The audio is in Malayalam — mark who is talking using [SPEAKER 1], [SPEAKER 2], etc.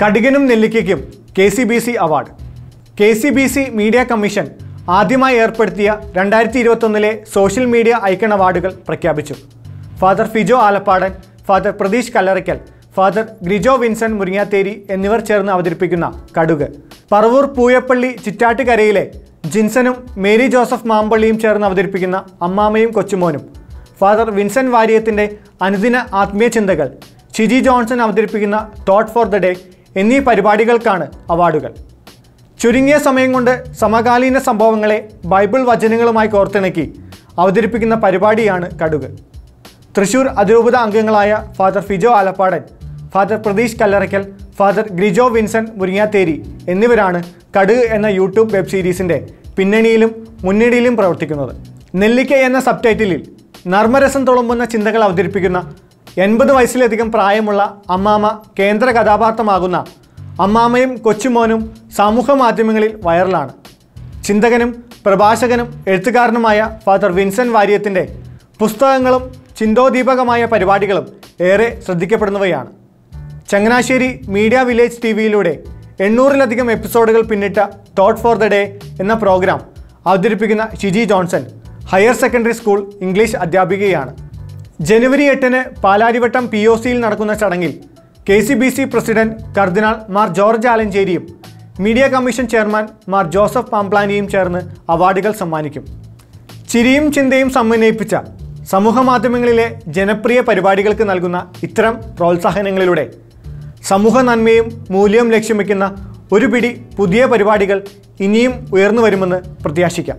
[SPEAKER 1] കടികനും നെല്ലിക്കയ്ക്കും K C B C award. K C B C media commission ആദ്യമായി ഏർപ്പെടുത്തിയ രണ്ടായിരത്തി ഇരുപത്തൊന്നിലെ സോഷ്യൽ മീഡിയ ഐക്കൺ അവാർഡുകൾ പ്രഖ്യാപിച്ചു. Father Fijo Alappadan father Pratheesh Kallarakkal father Grijo Vincent Muringatheri എന്നിവർ ചേർന്ന് അവതരിപ്പിക്കുന്ന കടുക്. പറവൂർ പൂയപ്പള്ളി ചിറ്റാട്ടുകരയിലെ ജിൻസനും മേരി ജോസഫ് മാമ്പള്ളിയും ചേർന്ന് അവതരിപ്പിക്കുന്ന അമ്മാമയും കൊച്ചുമോനും. ഫാദർ വിൻസെന്റ് വാര്യത്തിന്റെ അനുദിന ആത്മീയ ചിന്തകൾ ഷിജി ജോൺസൺ അവതരിപ്പിക്കുന്ന തോട്ട് ഫോർ ദ ഡേ എന്നീ പരിപാടികൾക്കാണ് അവാർഡുകൾ. ചുരുങ്ങിയ സമയം കൊണ്ട് സമകാലീന സംഭവങ്ങളെ ബൈബിൾ വചനങ്ങളുമായി കോർത്തിണക്കി അവതരിപ്പിക്കുന്ന പരിപാടിയാണ് കടുക്. തൃശൂർ അതിരൂപത അംഗങ്ങളായ Father Fijo Alappadan Father Pratheesh Kallarakkal Father Grijo Vincent Muringatheri എന്നിവരാണ് കടുക് എന്ന യൂട്യൂബ് വെബ് സീരീസിന്റെ പിന്നണിയിലും മുന്നണിയിലും പ്രവർത്തിക്കുന്നത്. നെല്ലിക്ക എന്ന സബ് ടൈറ്റിലിൽ നർമ്മരസം തുളുമ്പുന്ന ചിന്തകൾ അവതരിപ്പിക്കുന്ന എൺപത് വയസ്സിലധികം പ്രായമുള്ള അമ്മാമ കേന്ദ്ര കഥാപാത്രമാകുന്ന അമ്മാമയും കൊച്ചുമോനും സമൂഹ മാധ്യമങ്ങളിൽ വൈറലാണ്. ചിന്തകനും പ്രഭാഷകനും എഴുത്തുകാരനുമായ ഫാദർ വിൻസെന്റ് വാര്യത്തിന്റെ പുസ്തകങ്ങളും ചിന്തോദീപകമായ പരിപാടികളും ഏറെ ശ്രദ്ധിക്കപ്പെടുന്നവയാണ്. ചങ്ങനാശ്ശേരി മീഡിയ വില്ലേജ് ടി വിയിലൂടെ എണ്ണൂറിലധികം എപ്പിസോഡുകൾ പിന്നിട്ട തോട്ട് ഫോർ ദ ഡേ എന്ന പ്രോഗ്രാം അവതരിപ്പിക്കുന്ന Shiji Johnson higher secondary school English അധ്യാപികയാണ്. ജനുവരി എട്ടിന് പാലാരിവട്ടം പി ഒ സിയിൽ നടക്കുന്ന ചടങ്ങിൽ K C B C president കർദിനാൾ മാർ ജോർജ് ആലഞ്ചേരിയും media commission chairman Mar Joseph പാംപ്ലാനിയും ചേർന്ന് അവാർഡുകൾ സമ്മാനിക്കും. ചിരിയും ചിന്തയും സമന്വയിപ്പിച്ച സമൂഹ മാധ്യമങ്ങളിലെ ജനപ്രിയ പരിപാടികൾക്ക് നൽകുന്ന ഇത്തരം പ്രോത്സാഹനങ്ങളിലൂടെ സമൂഹ നന്മയും മൂല്യവും ലക്ഷ്യം വയ്ക്കുന്ന ഒരു പിടി പുതിയ പരിപാടികൾ ഇനിയും ഉയർന്നു വരുമെന്ന് പ്രത്യാശിക്കാം.